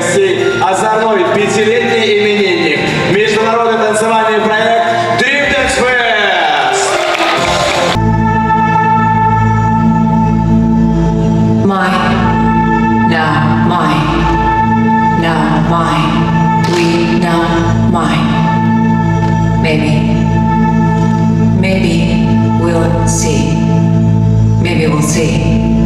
гостей озорной пятилетний именинник. Международный танцевальный проект Dream Dance Fest. Mine, now mine, now mine, we now mine. Maybe, maybe we'll see. Maybe we'll see.